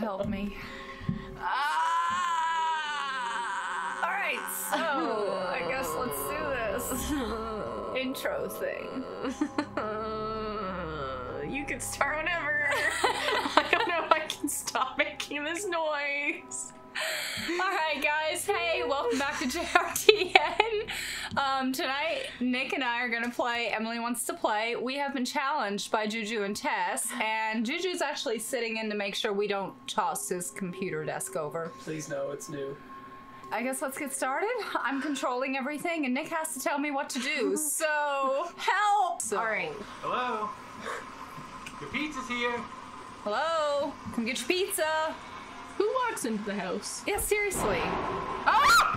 help me. Ah! All right, so I guess let's do this intro thing. you can start whenever. I don't know if I can stop making this noise. All right, guys. Hey, welcome back to JRTN. Um, tonight, Nik and I are gonna play Emily Wants to Play. We have been challenged by Juju and Tes, and Juju's actually sitting in to make sure we don't toss his computer desk over. Please no, it's new. I guess let's get started. I'm controlling everything, and Nik has to tell me what to do. So help! So, All right. Hello? Your pizza's here. Hello. Come get your pizza. Who walks into the house? Yeah, seriously. Ah!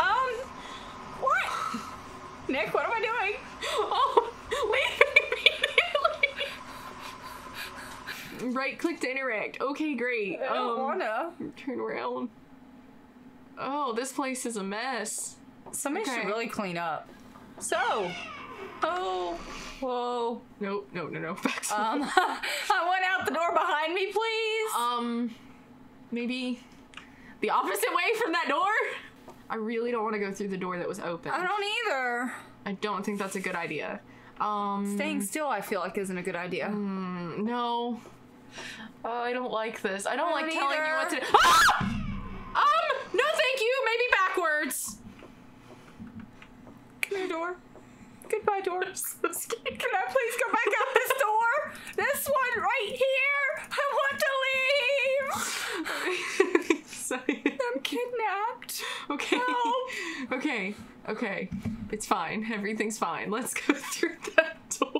Um. What? Nik, what am I doing? Oh, leave me Right click to interact. Okay, great. I don't Um, wanna. Turn around. Oh, this place is a mess. Somebody Okay. should really clean up. So, oh, whoa. No, no, no, no. Back Um, I went out the door behind me, please. um, maybe the opposite way from that door? I really don't want to go through the door that was open. I don't either. I don't think that's a good idea. Um, Staying still, I feel like, isn't a good idea. mm, no. Oh, I don't like this. I don't I like don't telling you what to do. Ah! Um, no thank you. Maybe backwards. Come here, door. Goodbye, door. I'm so scared. Can I please go back out this door? This one right here. I want to leave. Sorry. I'm kidnapped. Okay. Help. Okay. Okay. It's fine. Everything's fine. Let's go through that door.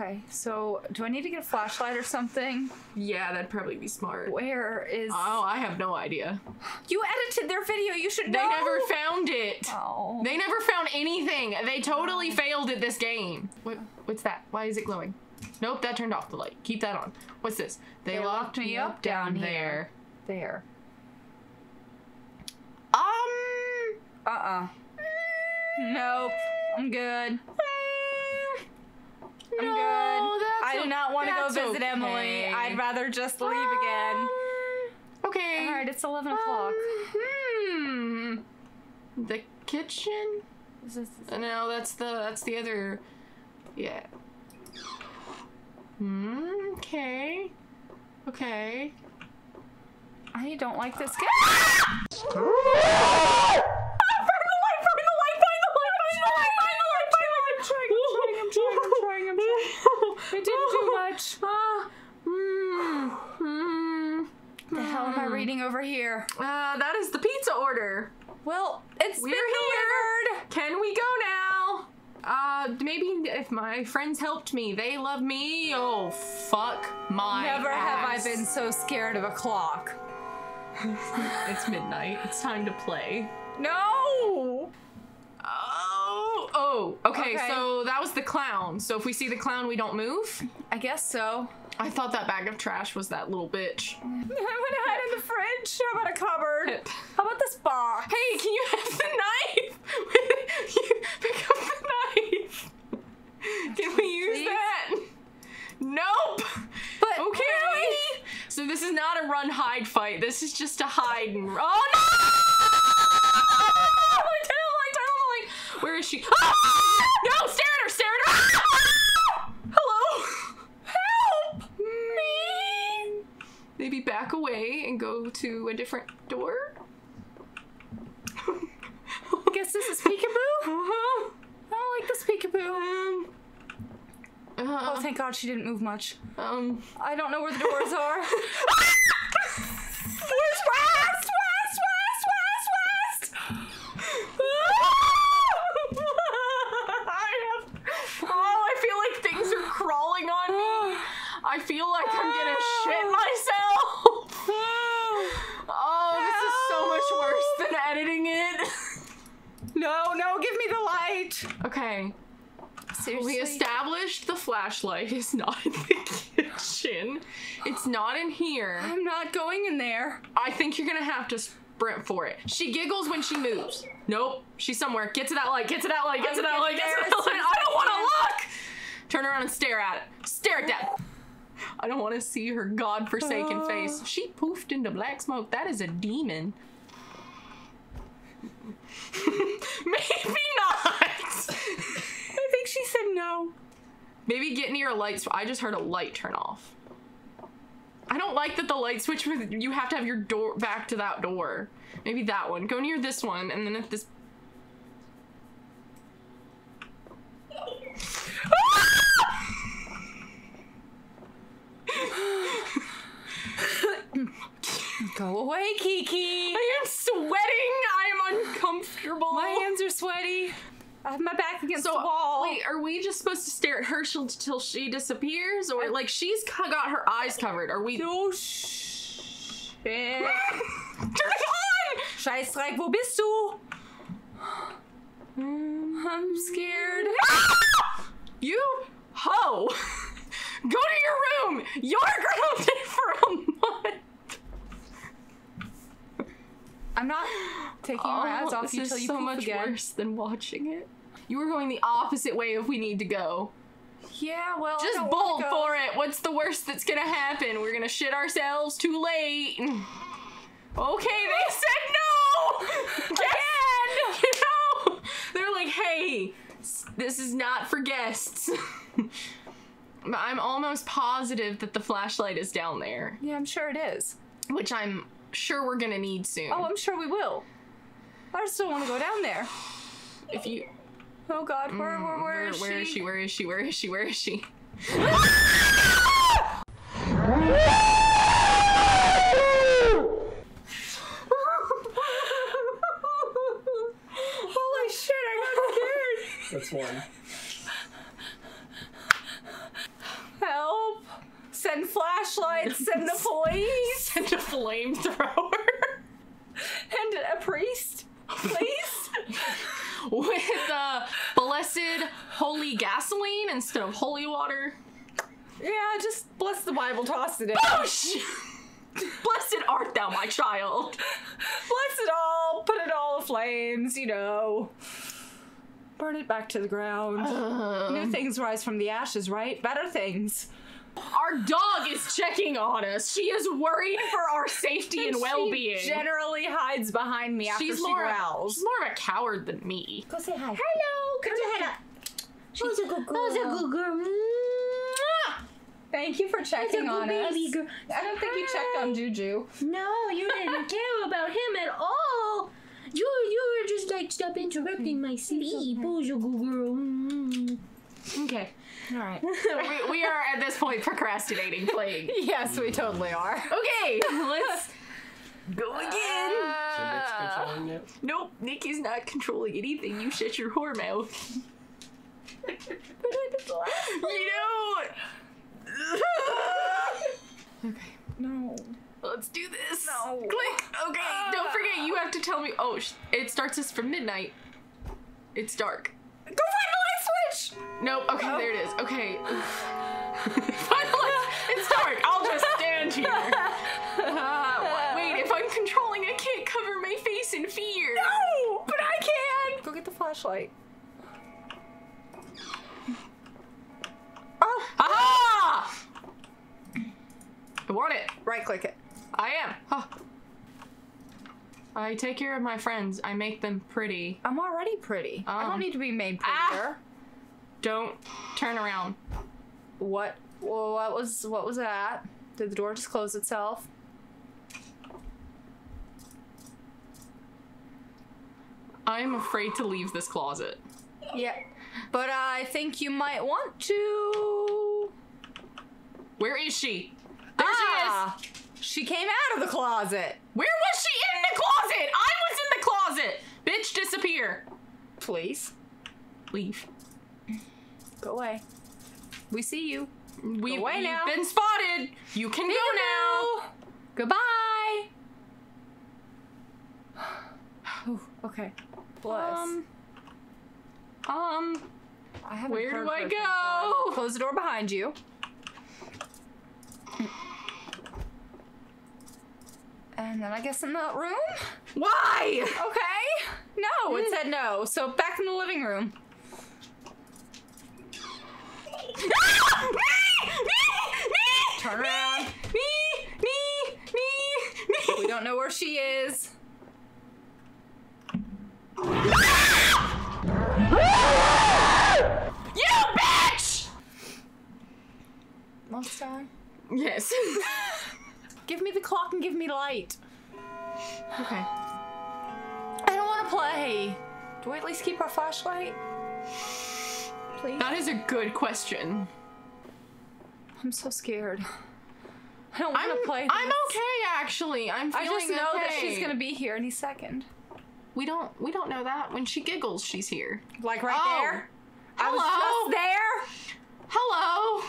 Okay, so do I need to get a flashlight or something? Yeah, that'd probably be smart. Where is? Oh, I have no idea. You edited their video. You should They never found it. Oh. They never found anything. They totally failed at this game. What? What's that? Why is it glowing? Nope, that turned off the light. Keep that on. What's this? They, locked, me up down, there. There. Um. Uh uh Nope. I'm good. I'm no, good. I do not want to go visit Emily. I'd rather just leave again. Okay. All right, it's 11 o'clock. Um, hmm. The kitchen? Is this- Uh, No, that's the that's the other. Yeah. Hmm. Okay. Okay. I don't like this guy. It didn't do much. Ah, hmm, hmm, The hell reading over here? Uh, that is the pizza order. Well, it's We're been here. delivered. Can we go now? Uh, maybe if my friends helped me, they love me. Oh, fuck my. Never have I been so scared of a clock. It's midnight. It's time to play. No! Oh, okay, Okay. So that was the clown. So if we see the clown, we don't move. I guess so. I thought that bag of trash was that little bitch. I went ahead in the fridge. How about a cupboard? How about this box? Hey, can you have the knife? pick up the knife. Can we use Please? that? Nope. But Okay. really? So this is not a run hide fight. This is just a hide and oh no! Like, turn on the light, turn on the light. Where is she? Ah! No, stare at her, stare at her. Ah! Hello. Help me! Maybe back away and go to a different door. I Guess this is peekaboo? Uh-huh. I don't like this peekaboo. Um. Oh, Uh, thank God she didn't move much. um. I don't know where the doors are. Where's West? West, West, West, West! I have. Oh, I feel like things are crawling on me. I feel like I'm gonna shit myself. Oh, this is so much worse than editing it. No, no, give me the light. Okay, Seriously? we established the flashlight is not in the kitchen. It's not in here. I'm not going in there. I think you're gonna have to sprint for it. She giggles when she moves. Nope, she's somewhere. Get to that light. Get to that light. Get to I'm that light. Get to that light. I don't wanna look. Turn around and stare at it. Stare at that. I don't want to see her godforsaken uh. face. She poofed into black smoke. That is a demon. Maybe not. I think she said no. Maybe get near a light. I just heard a light turn off. I don't like that the light switch with you have to have your door back to that door. Maybe that one. Go near this one, and then if this. Go away, Kiki. I am sweating. I am uncomfortable. My hands are sweaty. I have my back against So the wall. wait, are we just supposed to stare at Herschel till she disappears, or like she's co- got her eyes covered? Are we? Oh, shit. Turn it on! Scheißdreck, wo bist du? Mm, I'm scared. You ho! Go to your room. You're grounded for a month. I'm not taking your eyes oh, off you till you so poof much again. worse than watching it. You were going the opposite way if we need to go. Yeah, well, Just bolt for it. What's the worst that's gonna happen? We're gonna shit ourselves too late. Okay, they said no again. You know, they're like, hey, this is not for guests. But I'm almost positive that the flashlight is down there, Yeah, I'm sure it is. which I'm sure we're gonna need soon. Oh, I'm sure we will. I just don't want to go down there. if you, Oh God, where, where, where, where, is, where is she? Where is she? Where is she? Where is she? Holy shit! I got scared. That's one. Help! Send flashlights. Send the police And a flamethrower and a priest, please. with uh, blessed holy gasoline instead of holy water. yeah, just bless the Bible. Toss it in. Oh sh! Blessed art thou, my child. Bless it all. Put it all aflames. You know. Burn it back to the ground. New things rise from the ashes, right? Better things. Our dog is checking on us. She is worried for our safety and well-being. She generally hides behind me after she's she more growls. she's more of a coward than me. Go say hi. Hello, come your head up. She's a good girl. That was a good girl. Mwah. Thank you for checking good on baby us. girl. I don't think you checked on Juju. No, you didn't care about him at all. You you were just like stop interrupting mm. my sleep. Oh, you good girl. Mm. Okay. All right. we, we are at this point procrastinating playing. yes, we totally are. Okay, let's go uh, again. So Nik's controlling it. Nope, Nikki's not controlling anything. You shut your whore mouth. you know. Okay. No. Let's do this. No. Click. Okay. Ah. Don't forget, you have to tell me. Oh, sh- it starts us from midnight. It's dark. Go find switch. Nope. Okay, there it is. Okay. Finally, it's dark. I'll just stand here. Uh, wait, if I'm controlling, I can't cover my face in fear. No, but I can. Go get the flashlight. Oh, Ah! I want it. right click it. I am. Huh. I take care of my friends. I make them pretty. I'm already pretty. I Um. don't need to be made Ah. Don't turn around. What? What was what was that? Did the door just close itself? I'm afraid to leave this closet. Yeah. But I think you might want to. Where is she? There ah, she is! She came out of the closet. Where was she in the closet? I was in the closet. Bitch, disappear. Please Leave. Go away. We see you. We've, away you've now. been spotted. You can go now. Goodbye. Ooh, okay. Bless. Um, um, I haven't where do I go? Close the door behind you. And then I guess in that room. why? Okay. No, it said no. So back in the living room. Turn around. Me, me, me, me. We don't know where she is. You bitch! Time. Yes. Give me the clock and give me light. okay. I don't want to play. Do we at least keep our flashlight? Please. That is a good question. I'm so scared. I don't want to play. This. I'm okay actually. I'm feeling I just know that she's gonna be here any second. We don't we don't know that. When she giggles, she's here. Like right Oh. there. I Hello. was just there. Hello.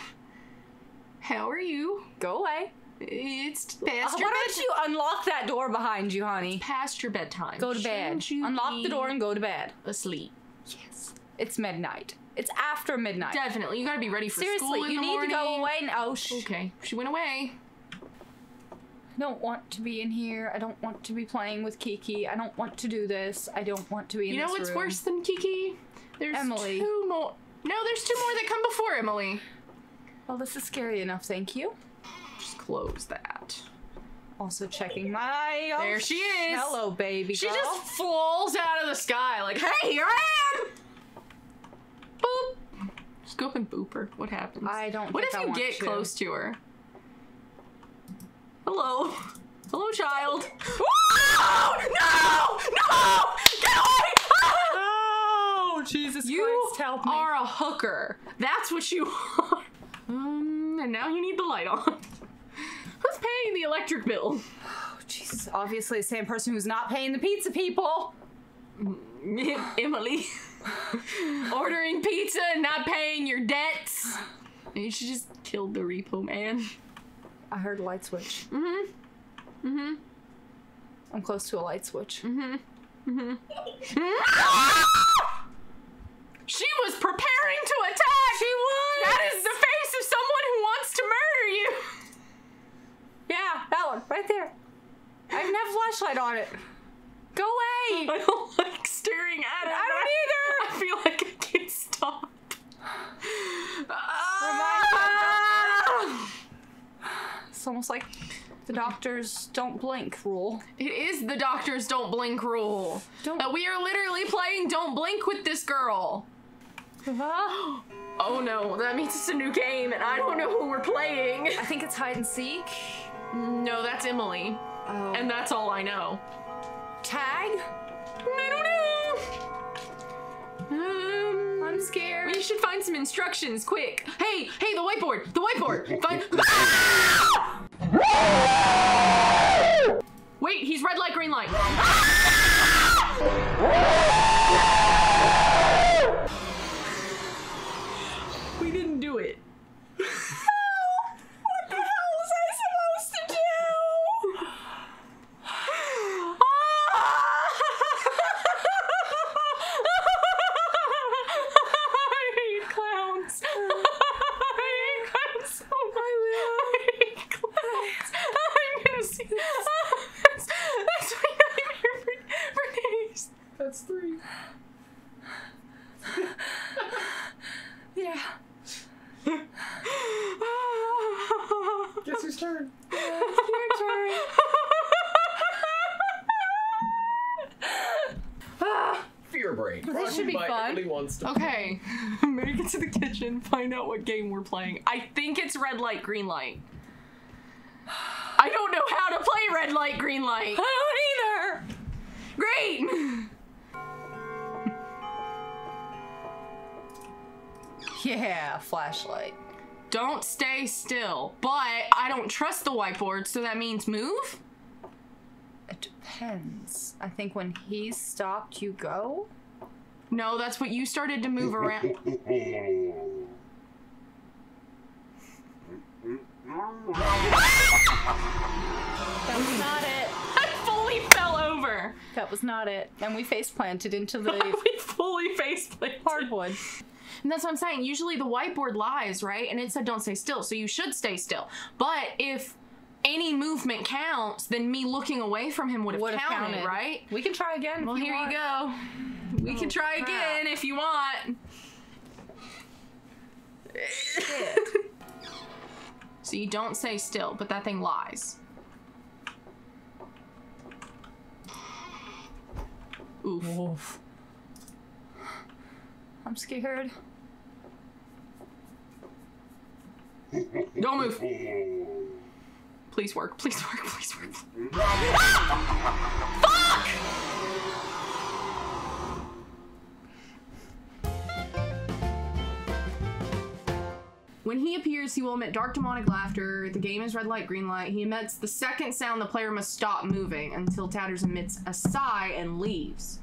How are you? Go away. It's Uh, past Why your don't you unlock that door behind you, honey? past your bedtime. Go to bed. Shouldn't you Unlock the door and go to bed. asleep. It's midnight. It's after midnight. Definitely, you gotta be ready for Seriously, school in you need morning. to go away now. Oh, sh- Okay, she went away. I don't want to be in here. I don't want to be playing with Kiki. I don't want to do this. I don't want to be in You know what's room. worse than Kiki? There's Emily. two more. No, there's two more that come before Emily. Well, this is scary enough, thank you. Just close that. Also checking my. oh, There she is. Hello, baby. Girl. She just falls out of the sky like, "Hey, here I am!" Boop. Just go up and boop her. What happens? I don't What if I you get to. close to her? Hello, hello, child. Whoa! No! No! Get away! Oh, Jesus You Christ, help me. are a hooker. That's what you are. Um, and now you need the light on. Who's paying the electric bill? Oh, Jesus. Obviously, the same person who's not paying the pizza people. Emily. Ordering pizza and not paying your debts. You should just kill the repo man. I heard a light switch. Mm-hmm. Mm-hmm. I'm close to a light switch. Mm-hmm. She was preparing to attack! She was! That is the face of someone who wants to murder you! Yeah, that one, right there. I even have flashlight on it. Go away! I don't like staring at it. I don't either. I feel like I can't stop. It's almost like the doctors don't blink rule. It is the doctors don't blink rule. Don't- But we are literally playing don't blink with this girl. Oh no, that means it's a new game and I don't know who we're playing. I think it's hide and seek. No, that's Emily. Oh. And that's all I know. tag? I don't I'm scared. we should find some instructions quick. Hey, hey, the whiteboard, the whiteboard. Find. Wait, he's red light, green light. we didn't do it. What the hell was I supposed to do? I hate clowns. I hate clowns so much. I hate clowns. I'm gonna see. That's, that's my nightmare for, for days. That's three. Yeah. Guess whose turn? Your turn. Fear break. This brought should be by fun. Wants to. Okay, make it to the kitchen, find out what game we're playing. I think it's red light, green light. I don't know how to play red light, green light. I don't either. Great! Yeah, flashlight. Don't stay still. But I don't trust the whiteboard, so that means move? It depends. I think when he stopped, you go. No, that's what you started to move around. That was not it. I fully fell over. That was not it. And we face planted into the we fully face planted. hardwood. And that's what I'm saying. Usually the whiteboard lies, right? And it said don't stay still, so you should stay still. But if any movement counts, then me looking away from him would have counted, counted. right? We can try again. Well, here you go. We can oh, try crap. again if you want. So you don't say still, but that thing lies. Oof. Oof. I'm scared. Don't move. Please work. Please work. Please work. When he appears, he will emit dark demonic laughter. The game is red light, green light. He emits the second sound the player must stop moving until Tatters emits a sigh and leaves.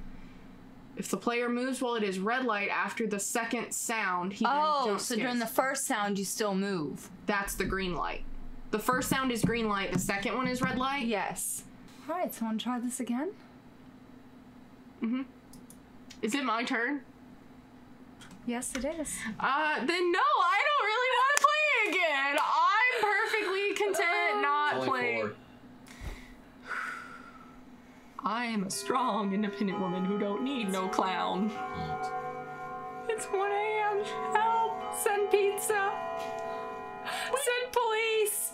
If the player moves while it is red light after the second sound, he Oh, so scares. during the first sound you still move. That's the green light. The first sound is green light, the second one is red light. Yes. All right, so I want to try this again? Mhm. Is it my turn? Yes, it is. Uh, then no, I don't really want to play again. I'm perfectly content not playing. I am a strong, independent woman who don't need no clown. It's 1 a.m. Help! Send pizza! Send police!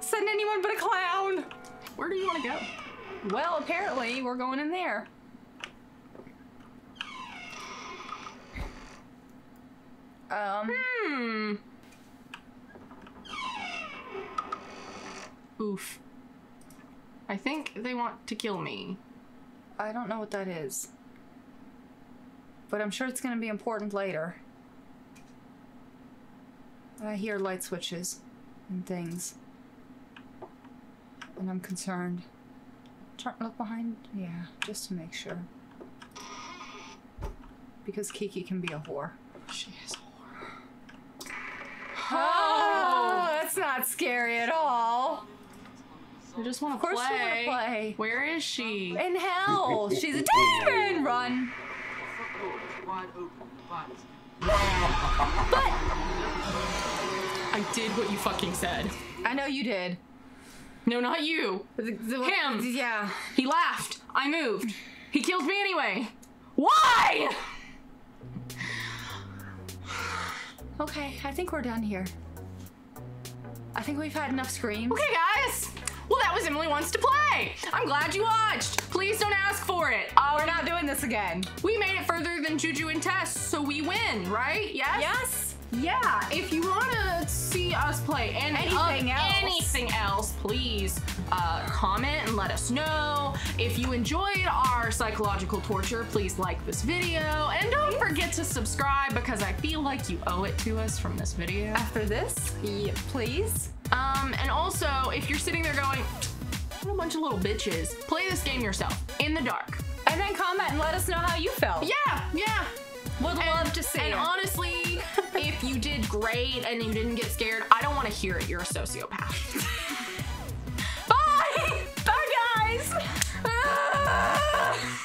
Send anyone but a clown! Where do you want to go? Well, apparently we're going in there. Um, Hmm. Oof. I think they want to kill me. I don't know what that is. But I'm sure it's gonna be important later. I hear light switches and things. And I'm concerned. Turn, look behind. Yeah, just to make sure. Because Kiki can be a whore. She is. A whore. Oh, that's not scary at all. I just want Of to course play. you want to play. Where is she? In hell, she's a demon. Run. But I did what you fucking said. I know you did. No, not you. the Him. Yeah. He laughed. I moved. He killed me anyway. Why? Okay, I think we're done here. I think we've had enough screams. Okay, guys. Well, that was Emily Wants to Play. I'm glad you watched. Please don't ask for it. Oh, we're not doing this again. We made it further than Juju and Tes, so we win, right? Yes? Yes. Yeah, if you want to see us play any Anything else. anything else, please uh, comment and let us know. If you enjoyed our psychological torture, please like this video and don't forget to subscribe because I feel like you owe it to us from this video. After this, yeah, please. Um, and also, if you're sitting there going, what a bunch of little bitches, play this game yourself in the dark. And then comment and let us know how you felt. Yeah, yeah. Would and, love to see. And it. honestly, if you did great and you didn't get scared, I don't want to hear it. You're a sociopath. Bye. Bye, guys.